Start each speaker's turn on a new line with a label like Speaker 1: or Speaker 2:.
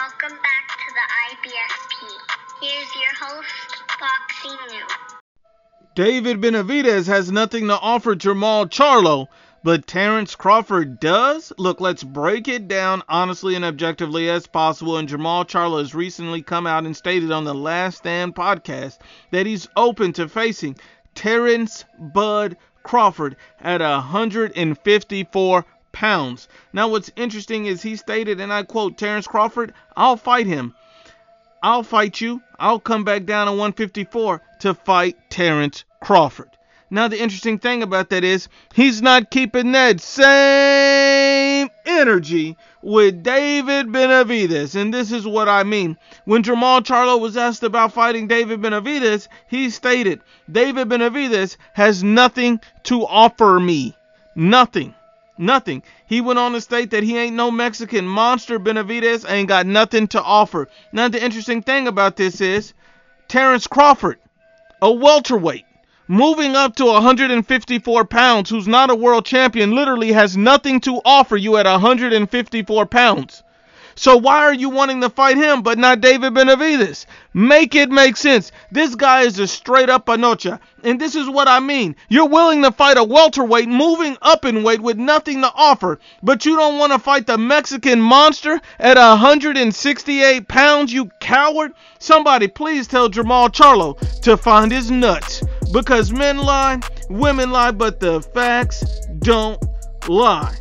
Speaker 1: Welcome back to the IBFP. Here's your host, Boxing News.
Speaker 2: David Benavidez has nothing to offer Jermall Charlo, but Terence Crawford does? Look, let's break it down honestly and objectively as possible. And Jermall Charlo has recently come out and stated on the Last Stand podcast that he's open to facing Terence Bud Crawford at 154 pounds. Now, what's interesting is he stated, and I quote Terence Crawford, I'll fight him. I'll fight you. I'll come back down to 154 to fight Terence Crawford. Now, the interesting thing about that is he's not keeping that same energy with David Benavidez. And this is what I mean. When Jermall Charlo was asked about fighting David Benavidez, he stated, David Benavidez has nothing to offer me. Nothing. Nothing. He went on to state that he ain't no Mexican monster. Benavidez ain't got nothing to offer. Now, the interesting thing about this is Terence Crawford, a welterweight, moving up to 154 pounds, who's not a world champion, literally has nothing to offer you at 154 pounds. So why are you wanting to fight him but not David Benavidez? Make it make sense. This guy is a straight up anocha. And this is what I mean. You're willing to fight a welterweight moving up in weight with nothing to offer, but you don't want to fight the Mexican monster at 168 pounds, you coward. Somebody please tell Jermall Charlo to find his nuts. Because men lie, women lie, but the facts don't lie.